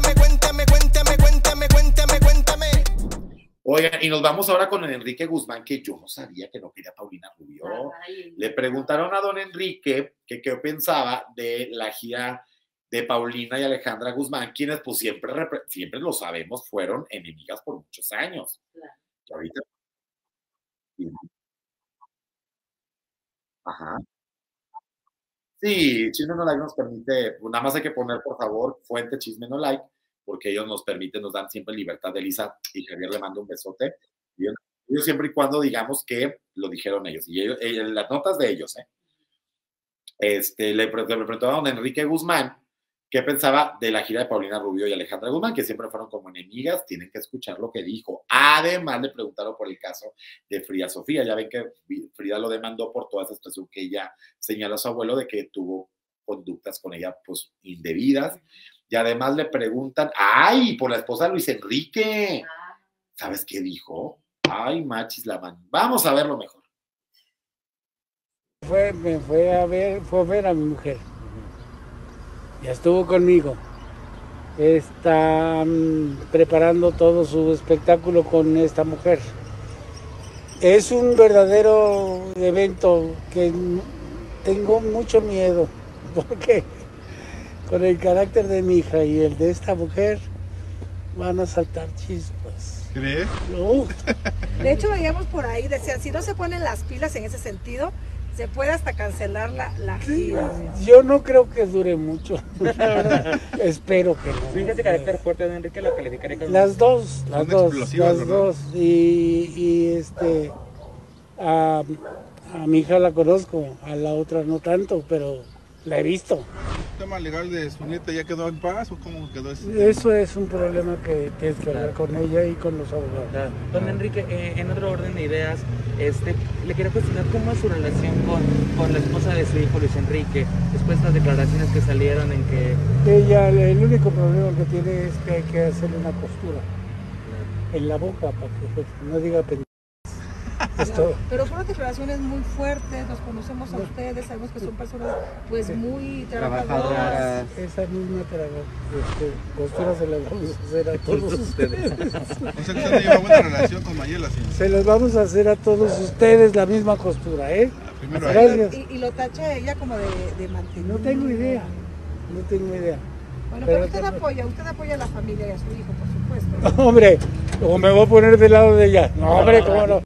cuéntame, cuéntame, cuéntame, cuéntame, cuéntame, cuéntame. Oigan, y nos vamos ahora con el Enrique Guzmán, que yo no sabía que no quería Paulina Rubio. Ay, Le preguntaron a don Enrique que qué pensaba de la gira de Paulina y Alejandra Guzmán, quienes pues siempre, siempre lo sabemos, fueron enemigas por muchos años. Claro. Y ahorita. Ajá. Sí, Chisme No Like nos permite, pues, nada más hay que poner, por favor, fuente Chisme No Like, porque ellos nos permiten, nos dan siempre libertad de Lisa y Javier le manda un besote. Y siempre y cuando digamos que lo dijeron ellos. Y ellos, eh, las notas de ellos, ¿eh? Este, le, le preguntó a Enrique Guzmán qué pensaba de la gira de Paulina Rubio y Alejandra Guzmán, que siempre fueron como enemigas, tienen que escuchar lo que dijo. Además, le preguntaron por el caso de Frida Sofía. Ya ven que Frida lo demandó por toda esa situación que ella señaló a su abuelo de que tuvo conductas con ella pues indebidas. Y además le preguntan, ay, por la esposa de Luis Enrique. Ah, ¿Sabes qué dijo? Ay, machis la man. Vamos a verlo mejor. Fue, me fue a ver, fue a ver a mi mujer. Ya estuvo conmigo. Está mm, preparando todo su espectáculo con esta mujer. Es un verdadero evento que tengo mucho miedo, porque con el carácter de mi hija y el de esta mujer van a saltar chispas. ¿Crees? No, De hecho, veíamos por ahí, decían, si no se ponen las pilas en ese sentido, se puede hasta cancelar la, la gira. yo no creo que dure mucho, la. Espero que no. Fíjate carácter fuerte de Enrique lo calificaría como Las dos, las Son dos, las ¿verdad? dos. Y, y, este, a, a mi hija la conozco, a la otra no tanto, pero la he visto. ¿El tema legal de su nieta ya quedó en paz o cómo quedó ese? Eso es un problema que tienes que hablar con ella y con los abogados. Claro. Don Enrique, eh, en otro orden de ideas, este, le quería cuestionar cómo es su relación con, con la esposa de su hijo Luis Enrique, después de las declaraciones que salieron en que Ella, el único problema que tiene es que hay que hacerle una costura en la boca para que no diga pendejadas. Es todo. Pero fueron declaraciones muy fuertes, los conocemos a ustedes, sabemos que son personas pues muy trabajadoras. Esa misma este, costura se la vamos a hacer a todos ustedes. O sea que usted lleva buena relación con Mayela. Se las vamos a hacer a todos ustedes la misma costura, ¿eh? Primero Gracias. Y, y lo tacha ella como de, de mantenido. No tengo idea, no tengo idea. Bueno, Pero pero usted también- apoya, usted apoya a la familia y a su hijo, por supuesto. Hombre, o me voy a poner del lado de ella. No, hombre, cómo no.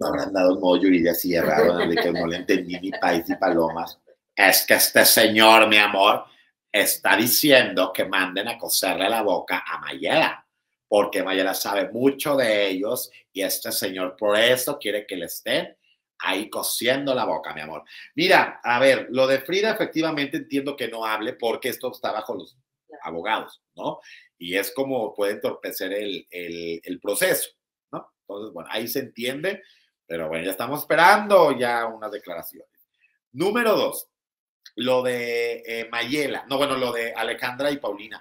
No habrán dado un modo Yuridia Sierra, don Enrique, no le entendí ni país ni palomas. Es que este señor, mi amor, está diciendo que manden a coserle la boca a Mayela, porque Mayela sabe mucho de ellos y este señor por eso quiere que le estén ahí cosiendo la boca, mi amor. Mira, a ver, lo de Frida efectivamente entiendo que no hable porque esto está bajo los abogados, ¿no? Y es como puede entorpecer el, el, el proceso, ¿no? Entonces, bueno, ahí se entiende, pero bueno, ya estamos esperando ya unas declaraciones. Número dos, lo de eh, Mayela, no, bueno, lo de Alejandra y Paulina.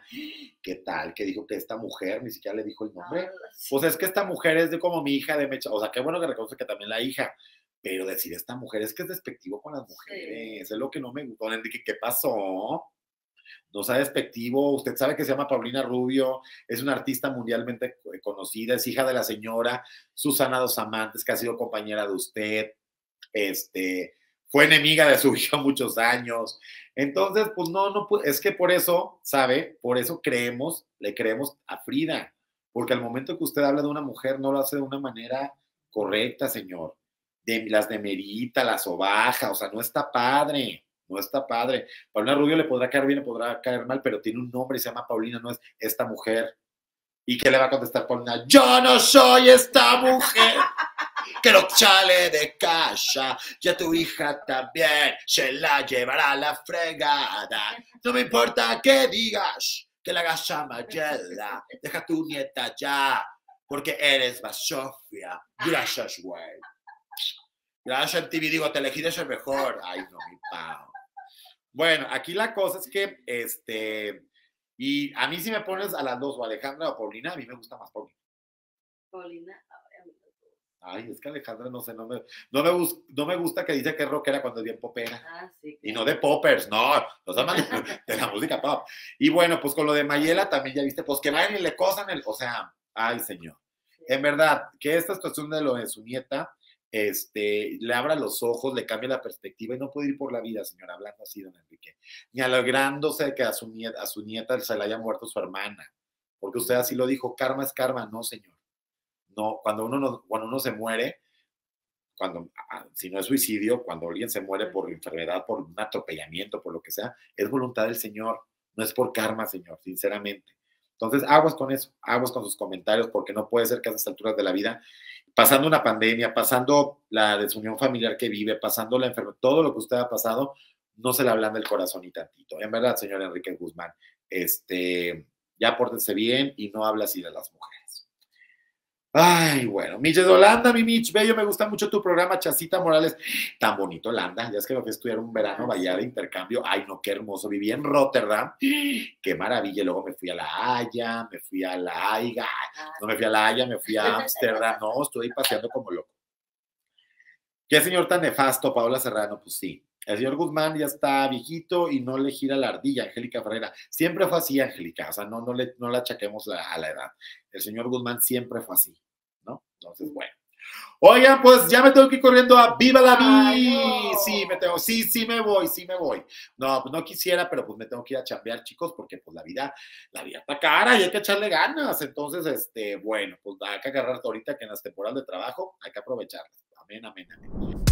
¿Qué tal? Que dijo que esta mujer, ni siquiera le dijo el nombre. Pues es que esta mujer es de como mi hija de Mecha, o sea, qué bueno que reconoce que también la hija, pero decir esta mujer es que es despectivo con las mujeres, es lo que no me gustó, Enrique, ¿qué pasó? No sea despectivo, usted sabe que se llama Paulina Rubio, es una artista mundialmente co- conocida, es hija de la señora Susana Dos Amantes, que ha sido compañera de usted, este, fue enemiga de su hija muchos años. Entonces, pues no, no, es que por eso, ¿sabe? Por eso creemos, le creemos a Frida, porque al momento que usted habla de una mujer, no lo hace de una manera correcta, señor. De, las demerita, las sobaja, o sea, no está padre, no está padre. Paulina Rubio le podrá caer bien, le podrá caer mal, pero tiene un nombre se llama Paulina, no es esta mujer. ¿Y qué le va a contestar Paulina? Yo no soy esta mujer. Que no sale de casa, ya tu hija también se la llevará a la fregada. No me importa qué digas, que la hagas a Mayela. Deja a tu nieta ya, porque eres Basofia. Gracias, güey. Gracias, TV. Digo, te elegí de ser mejor. Ay, no. Bueno, aquí la cosa es que, este, y a mí si me pones a las dos, o Alejandra o Paulina, a mí me gusta más Paulina. Paulina, ay, es que Alejandra, no sé, no me, no me, no me gusta que dice que es rockera cuando es bien popera. Ah, sí. Y no de poppers, no, no estamos hablando de la música pop. Y bueno, pues con lo de Mayela también ya viste, pues que vayan y le cosan el, o sea, ay señor. En verdad, que esta situación de lo de su nieta, este, le abra los ojos, le cambie la perspectiva y no puede ir por la vida, señora, hablando así, don Enrique, ni alegrándose de que a su nieta, a su nieta se le haya muerto su hermana, porque usted así lo dijo, karma es karma, no, señor. No, cuando uno, no, cuando uno se muere, cuando, ah, si no es suicidio, cuando alguien se muere por enfermedad, por un atropellamiento, por lo que sea, es voluntad del Señor, no es por karma, Señor, sinceramente. Entonces, aguas con eso, aguas con sus comentarios, porque no puede ser que a estas alturas de la vida, pasando una pandemia, pasando la desunión familiar que vive, pasando la enfermedad, todo lo que usted ha pasado, no se le hablan del corazón ni tantito. En verdad, señor Enrique Guzmán, este, ya pórtese bien y no habla así de las mujeres. Ay, bueno, Mitch de Holanda, mi Mitch, bello, me gusta mucho tu programa, Chacita Morales, tan bonito Holanda, ya es que fui a estudiar un verano, vaya de intercambio, ay, no, qué hermoso, viví en Rotterdam, qué maravilla, luego me fui a La Haya, me fui a La Ah, no me fui a La Haya, me fui a Ámsterdam, no, estoy ahí paseando como loco. ¿Qué señor tan nefasto, Paola Serrano? Pues sí, el señor Guzmán ya está viejito y no le gira la ardilla, Angélica Ferreira. Siempre fue así, Angélica, o sea, no, no, le, no le achaquemos la- a la edad. El señor Guzmán siempre fue así, ¿no? Entonces, bueno. Oigan, pues ya me tengo que ir corriendo a Viva la Vi. no. Sí, me tengo, sí, sí me voy, sí me voy. No, pues no quisiera, pero pues me tengo que ir a chambear, chicos, porque pues la vida, la vida está cara y hay que echarle ganas. Entonces, este, bueno, pues hay que agarrar ahorita que en las temporadas de trabajo hay que aprovecharlas. Amén, amén, amén.